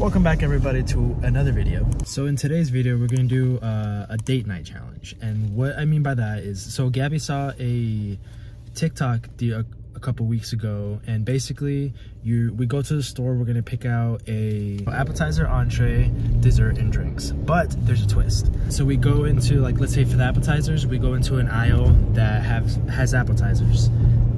Welcome back everybody to another video. So in today's video, we're gonna do uh, a date night challenge. And what I mean by that is, so Gaby saw a TikTok the, a, a couple weeks ago and basically you we go to the store, we're gonna pick out a appetizer, entree, dessert, and drinks. But there's a twist. So we go into like, let's say for the appetizers, we go into an aisle that have, has appetizers.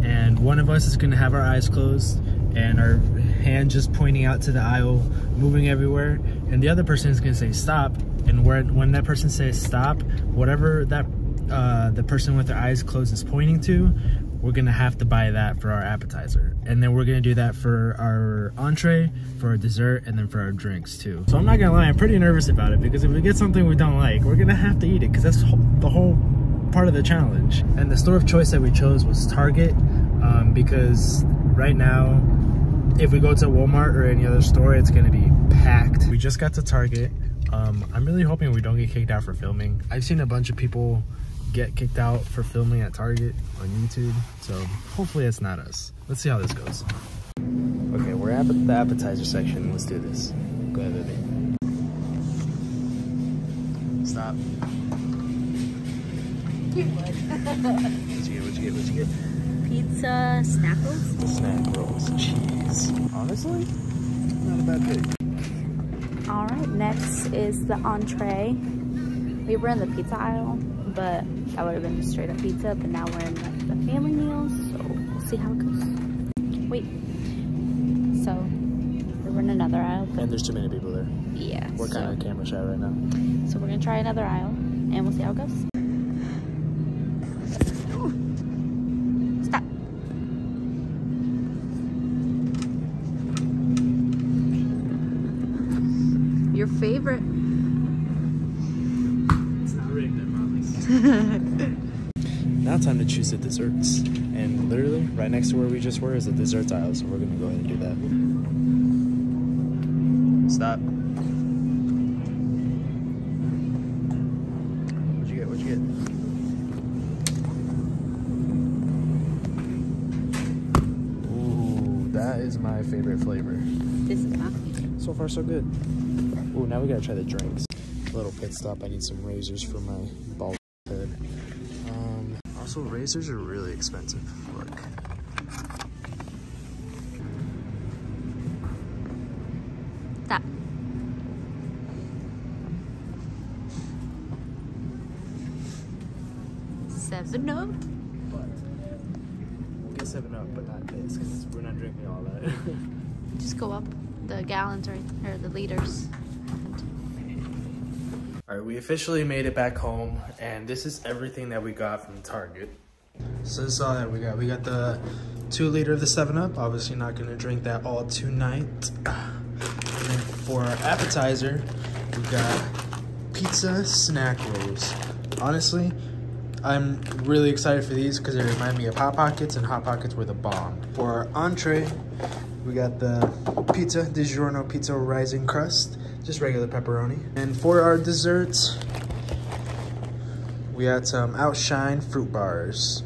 And one of us is gonna have our eyes closed and our hand just pointing out to the aisle, moving everywhere. And the other person is gonna say stop. And when that person says stop, whatever that uh, the person with their eyes closed is pointing to, we're gonna have to buy that for our appetizer. And then we're gonna do that for our entree, for our dessert, and then for our drinks too. So I'm not gonna lie, I'm pretty nervous about it because if we get something we don't like, we're gonna have to eat it because that's the whole part of the challenge. And the store of choice that we chose was Target um, because right now if we go to Walmart or any other store, it's gonna be packed. We just got to Target. Um, I'm really hoping we don't get kicked out for filming. I've seen a bunch of people get kicked out for filming at Target on YouTube, so hopefully it's not us. Let's see how this goes. Okay, we're at the appetizer section. Let's do this. Go ahead, baby. Stop. What'd you get? What'd you get? What'd you get? Pizza, snack rolls. Snack rolls, cheese. Honestly, not a bad pick. All right, next is the entree. We were in the pizza aisle, but that would have been just straight up pizza, but now we're in like, the family meals, so we'll see how it goes. Wait, so we're in another aisle, And there's too many people there. yeah. We're so, kind of camera shy right now. so we're gonna try another aisle, and we'll see how it goes. Favorite. It's not rigged, I promise. now time to choose the desserts. And literally, right next to where we just were is the desserts aisle, so we're gonna go ahead and do that. Stop. What'd you get? What'd you get? Ooh, that is my favorite flavor. This is my favorite. So far, so good. Ooh, now we gotta try the drinks. Little pit stop. I need some razors for my bald head. Um, also, razors are really expensive. Look. Stop. Seven up. But we'll get seven up, but not this, because we're not drinking all that. Just go up the gallons or, or the liters. All right, we officially made it back home, and this is everything that we got from Target. So this is all that we got. We got the two liter of the 7-Up. Obviously not gonna drink that all tonight. For our appetizer, we got pizza snack rolls. Honestly, I'm really excited for these because they remind me of Hot Pockets, and Hot Pockets were the bomb. For our entree, we got the pizza DiGiorno pizza rising crust, just regular pepperoni. And for our desserts, we had some Outshine fruit bars.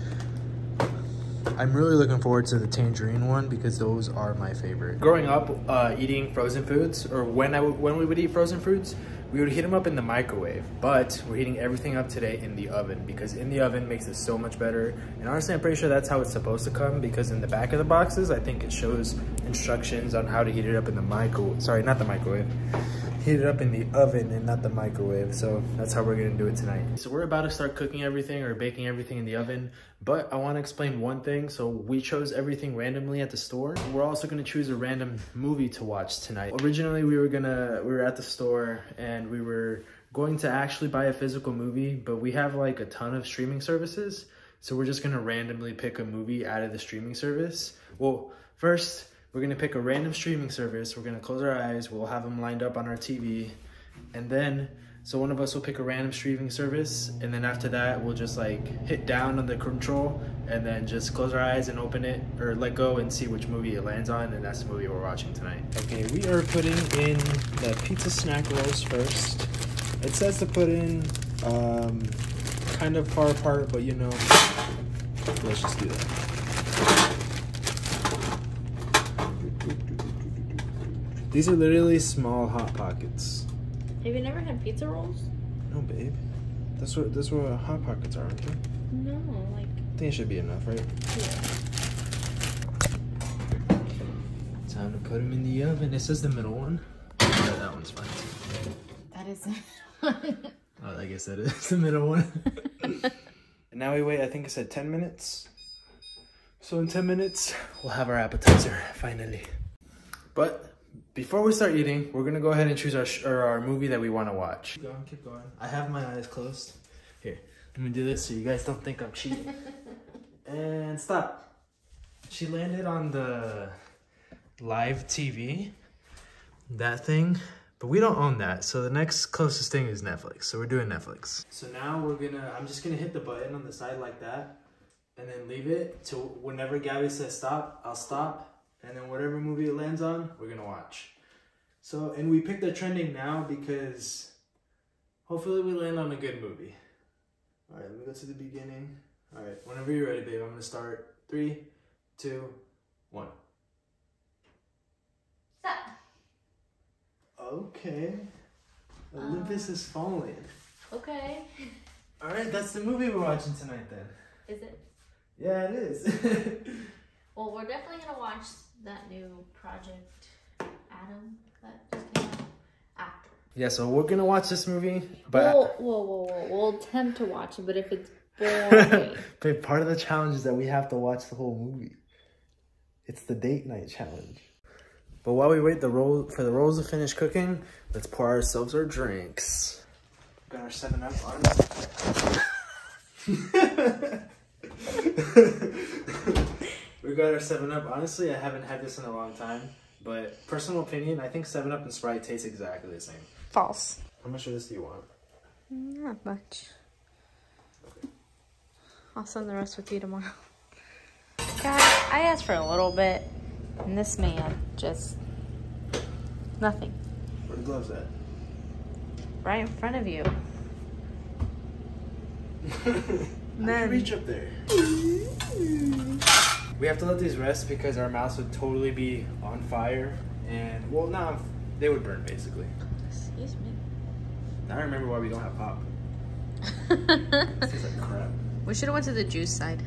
I'm really looking forward to the tangerine one because those are my favorite. Growing up, uh, eating frozen foods, or when I when we would eat frozen foods, we would heat them up in the microwave. But we're heating everything up today in the oven because in the oven makes it so much better. And honestly, I'm pretty sure that's how it's supposed to come because in the back of the boxes, I think it shows instructions on how to heat it up in the microwave. Sorry, not the microwave heat it up in the oven and not the microwave. So that's how we're gonna do it tonight. So we're about to start cooking everything or baking everything in the oven, but I wanna explain one thing. So we chose everything randomly at the store. We're also gonna choose a random movie to watch tonight. Originally we were gonna, we were at the store and we were going to actually buy a physical movie, but we have like a ton of streaming services. So we're just gonna randomly pick a movie out of the streaming service. Well, first, we're gonna pick a random streaming service. We're gonna close our eyes. We'll have them lined up on our TV. And then, so one of us will pick a random streaming service. And then after that, we'll just like hit down on the control and then just close our eyes and open it or let go and see which movie it lands on. And that's the movie we're watching tonight. Okay, we are putting in the pizza snack rolls first. It says to put in um, kind of far apart, but you know, let's just do that. These are literally small hot pockets. Have you never had pizza rolls? No, babe. That's what that's what hot pockets are, aren't they? No, like I think it should be enough, right? yeah. Time to put them in the oven. It says the middle one. Yeah, that one's fine too. That is. Oh, I guess that is the middle one. and now we wait, I think it said 10 minutes. So in 10 minutes, we'll have our appetizer, finally. But before we start eating, we're gonna go ahead and choose our, sh- or our movie that we wanna watch. Keep going, keep going. I have my eyes closed. Here, let me do this so you guys don't think I'm cheating. and stop. She landed on the live TV, that thing, but we don't own that. So the next closest thing is Netflix. So we're doing Netflix. So now we're gonna, I'm just gonna hit the button on the side like that and then leave it to whenever Gaby says stop, I'll stop. And then whatever movie it lands on, we're gonna watch. So, and we picked the trending now because hopefully we land on a good movie. All right, let me go to the beginning. All right, whenever you're ready, babe, I'm gonna start. Three, two, one. Stop. Okay. Um, Olympus is falling. Okay. All right, that's the movie we're watching tonight then. Is it? Yeah, it is. Well, we're definitely gonna watch that new Project Adam that just came out after. yeah, so we're gonna watch this movie, but whoa, whoa, whoa, whoa! We'll attempt to watch it, but if it's boring, but part of the challenge is that we have to watch the whole movie. It's the date night challenge. But while we wait the roll for the rolls to finish cooking, let's pour ourselves our drinks. Got our seven up on. we got our seven up. Honestly, I haven't had this in a long time, but personal opinion, I think seven up and Sprite taste exactly the same. false. How much of this do you want? Not much. I'll send the rest with you tomorrow. God, I asked for a little bit, and this man just nothing. Where the gloves at? Right in front of you. Man. reach up there. we have to let these rest because our mouths would totally be on fire and well not they would burn basically. Excuse me. Now I remember why we don't have pop. This tastes like crap. we should have went to the juice side.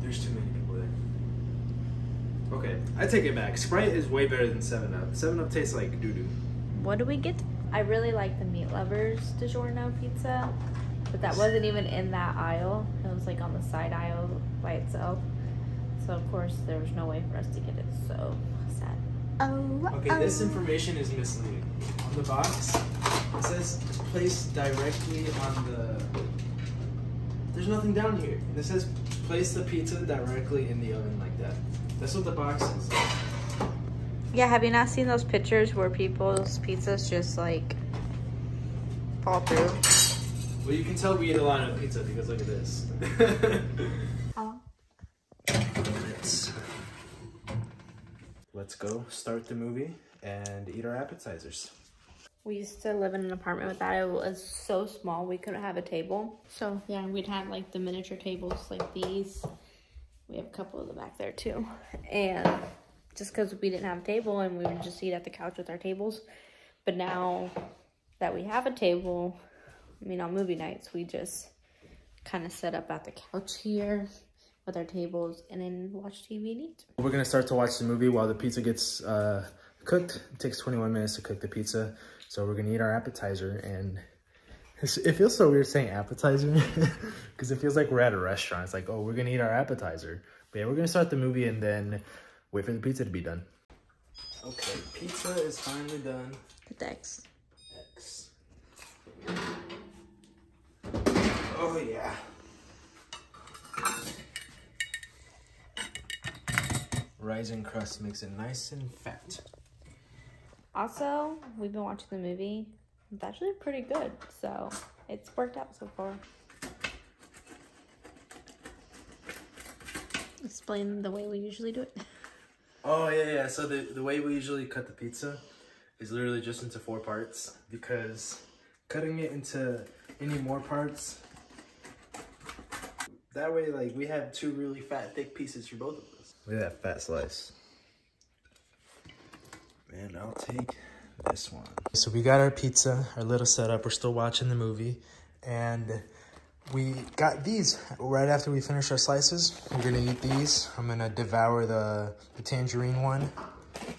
There's too many people there. Okay, I take it back. Sprite is way better than 7 Up. 7 Up tastes like doo doo. What do we get? I really like the meat lovers DiGiorno pizza, but that wasn't even in that aisle. It was like on the side aisle by itself. So of course there was no way for us to get it. So sad. Oh. Okay, this oh. information is misleading. On the box, it says place directly on the. There's nothing down here. And it says place the pizza directly in the oven like that. That's what the box is. Yeah, have you not seen those pictures where people's pizzas just like fall through? Well, you can tell we eat a lot of pizza because look at this. How oh. Let's, let's go start the movie and eat our appetizers. We used to live in an apartment with that. It was so small we couldn't have a table. So yeah, we'd have like the miniature tables like these. We have a couple of them back there too. And just because we didn't have a table and we would just eat at the couch with our tables. But now that we have a table, I mean on movie nights, we just kind of set up at the couch here with our tables and then watch TV and eat. We're gonna start to watch the movie while the pizza gets uh, cooked. It takes 21 minutes to cook the pizza. So we're gonna eat our appetizer and it feels so weird saying appetizer because it feels like we're at a restaurant. It's like, oh, we're gonna eat our appetizer. But yeah, we're gonna start the movie and then wait for the pizza to be done. Okay, pizza is finally done. The decks. X. Oh yeah. Rising crust makes it nice and fat. Also, we've been watching the movie. It's actually pretty good, so it's worked out so far. Explain the way we usually do it. Oh yeah, yeah. So the the way we usually cut the pizza is literally just into four parts because cutting it into any more parts that way like we have two really fat thick pieces for both of us. Look at that fat slice. And I'll take this one. So we got our pizza, our little setup. We're still watching the movie. And we got these right after we finish our slices. We're gonna eat these. I'm gonna devour the, the tangerine one.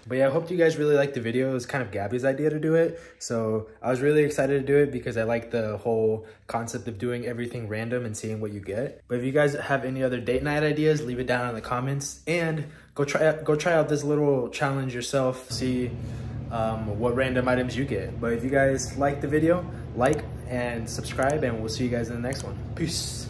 But yeah, I hope you guys really liked the video. It was kind of Gaby's idea to do it. So I was really excited to do it because I like the whole concept of doing everything random and seeing what you get. But if you guys have any other date night ideas, leave it down in the comments and go try go try out this little challenge yourself. See um, what random items you get. But if you guys like the video, like and subscribe and we'll see you guys in the next one. Peace.